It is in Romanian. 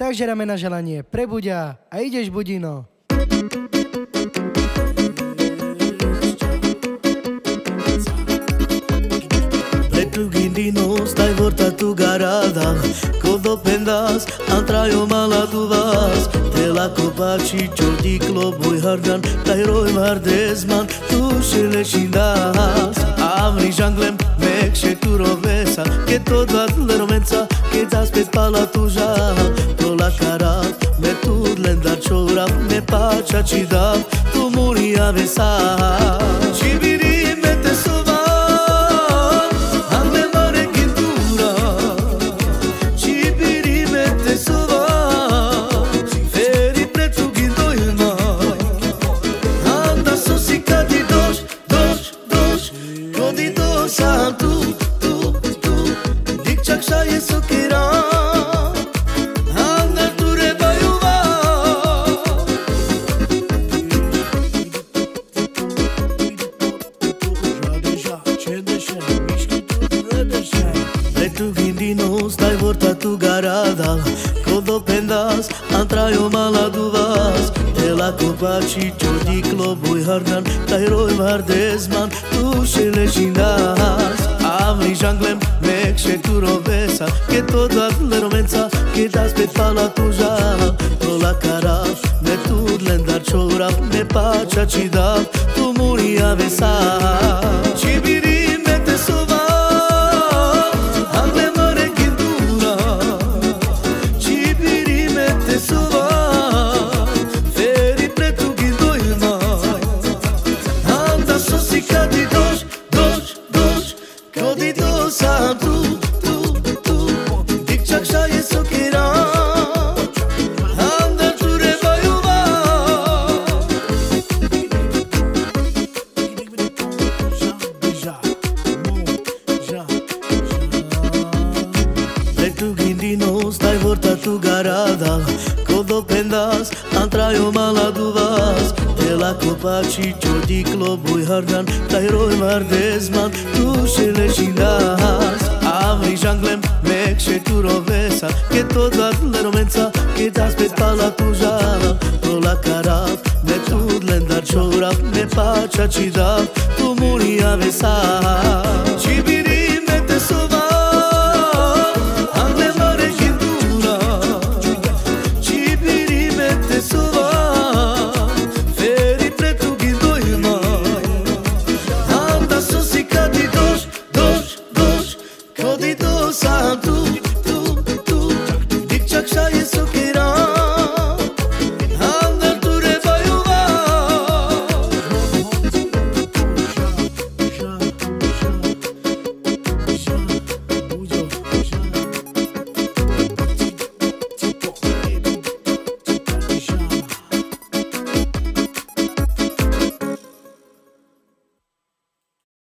Takže dáme na želanie pre Buďa a ideš Budino. gindino stai vorta tu garada Codo pendas antraio mala tu vas Te la copaci di globo i hargan Dai roi mardesman tu shele shindas Avni janglem mek she tu rovesa Che toda le lendar chora Me pacha ci da Tu muri avesa Cibiri mete sova Ande mare gindura Cibiri mete sova Feri prețu ghindoina Anda sosica di doș, doș, doș Codi dosa tu, tu, tu. Dic ceakșa e sokera Anda E tu vindino stai vorta tu garada Codo pendas antraio mala du vas E la copaci di globo i hardan Dai roi mardesman tu shele shindas Avli janglem mek she tu rovesa Che toda le romenza Che das pe pala tu ja Pro la cara Me tu lendar chora Me pacha ci da Tu muri avesa Cibiri mete sova dido sa tu tu tu dik chak sha yesu kira handa tu tu garada Codo pendas antraio maladuva კოპაჩი ჯოდი კლობოი ჰარდან დაიროე მარდესმან თუ შელეშინას ამრი ჟანგლემ მეკ შეტუროვესა კეტო დატლერომენცა კედას ბეს პალატუჟალა როლა კარავ მე თუდლენ დარჩორავ მე პაჩაჩი და თუ მურია ვესაა yakışa